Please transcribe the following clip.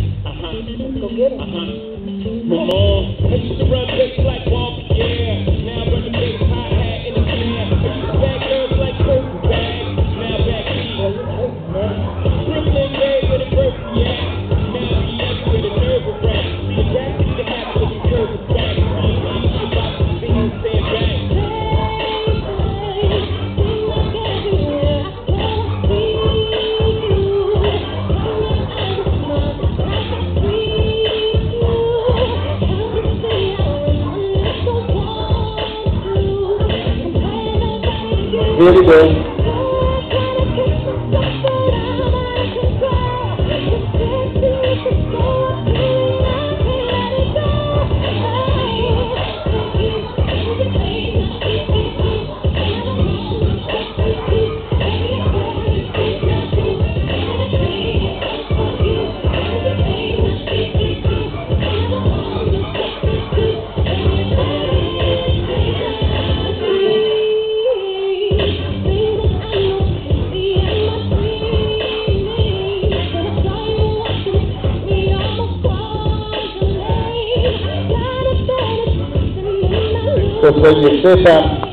Uh-huh. Go get him. Uh-huh. Mama, I used to run big black wall really good. to swojego szefa,